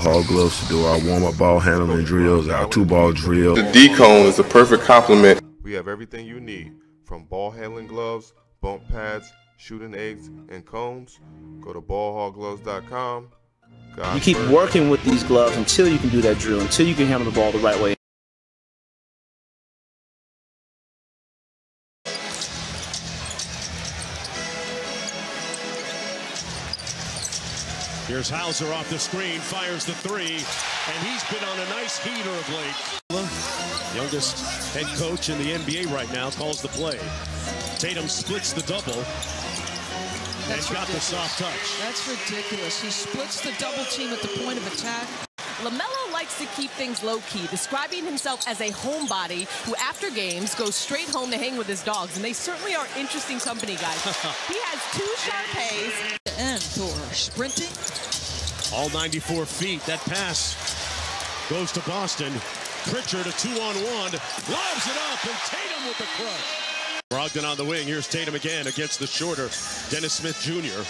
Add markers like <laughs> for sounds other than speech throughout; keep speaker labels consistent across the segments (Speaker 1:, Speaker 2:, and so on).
Speaker 1: Hall gloves to do our warm-up ball handling drills, our two-ball drill.
Speaker 2: The D-cone is a perfect complement.
Speaker 3: We have everything you need, from ball handling gloves, bump pads, shooting eggs, and cones. Go to ballhoggloves.com.
Speaker 4: You keep working with these gloves until you can do that drill, until you can handle the ball the right way.
Speaker 5: Here's Hauser off the screen, fires the three, and he's been on a nice heater of late. Youngest head coach in the NBA right now calls the play. Tatum splits the double and
Speaker 6: That's
Speaker 5: got the soft touch.
Speaker 6: That's ridiculous. He splits the double team at the point of attack.
Speaker 7: LaMelo likes to keep things low key, describing himself as a homebody who, after games, goes straight home to hang with his dogs. And they certainly are interesting company, guys. <laughs> he has two Shar-Peis.
Speaker 6: And Thor sprinting.
Speaker 5: All 94 feet. That pass goes to Boston. Pritchard a two-on-one, lobs it up, and Tatum with the crush. Brogdon on the wing. Here's Tatum again against the shorter Dennis Smith Jr.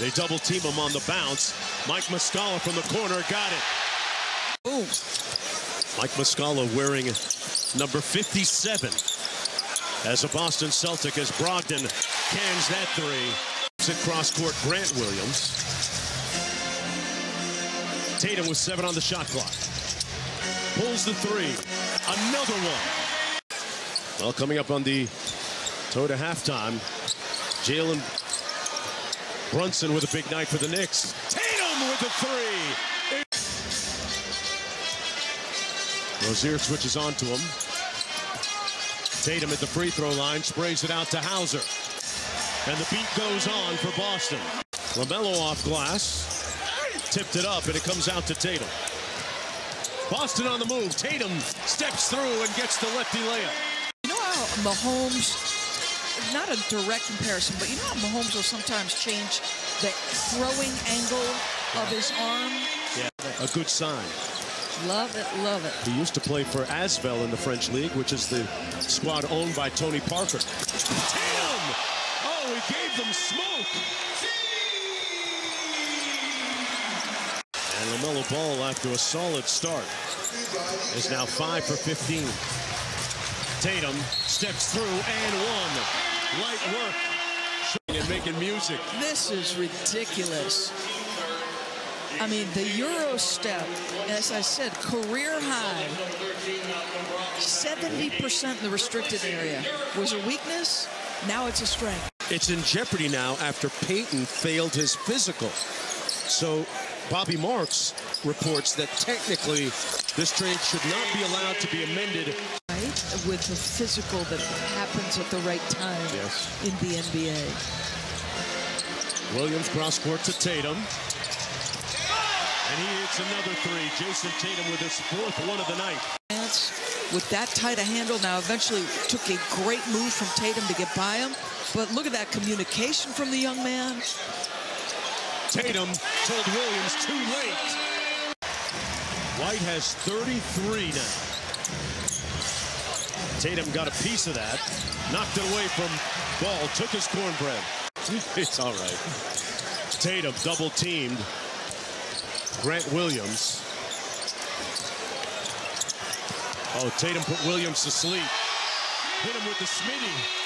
Speaker 5: They double team him on the bounce. Mike Muscala from the corner got it.
Speaker 6: Boom.
Speaker 5: Mike Muscala wearing number 57 as a Boston Celtic as Brogdon cans that three. At cross court, Grant Williams. Tatum with seven on the shot clock. Pulls the three. Another one. Well, coming up on the toe to halftime, Jalen Brunson with a big night for the Knicks. Tatum with the three. Rozier switches on to him. Tatum at the free throw line, sprays it out to Hauser. And the beat goes on for Boston. LaMelo off glass. Tipped it up, and it comes out to Tatum. Boston on the move. Tatum steps through and gets the lefty layup.
Speaker 6: You know how Mahomes, not a direct comparison, but you know how Mahomes will sometimes change the throwing angle of his arm?
Speaker 5: Yeah, a good sign.
Speaker 6: Love it, love it.
Speaker 5: He used to play for Asvel in the French League, which is the squad owned by Tony Parker. Tatum! Oh, he gave them smoke. And LaMelo Ball, after a solid start, is now 5 for 15. Tatum steps through and one. Light work. And making music.
Speaker 6: This is ridiculous. I mean, the Euro step, as I said, career high. 70% in the restricted area. Was a weakness, now it's a strength.
Speaker 5: It's in jeopardy now after Payton failed his physical. So Bobby Marks reports that technically this trade should not be allowed to be amended.
Speaker 6: Right? With the physical that happens at the right time
Speaker 5: Yes.
Speaker 6: in the NBA.
Speaker 5: Williams cross court to Tatum. And he hits another three. Jayson Tatum with his fourth one of the night.
Speaker 6: Chance With that tight a handle, now eventually took a great move from Tatum to get by him. But look at that communication from the young man.
Speaker 5: Tatum told Williams too late. White has 33 now. Tatum got a piece of that, knocked it away from Ball, took his cornbread. <laughs> It's all right. Tatum double teamed. Grant Williams. Oh, Tatum put Williams to sleep. Hit him with the Smitty.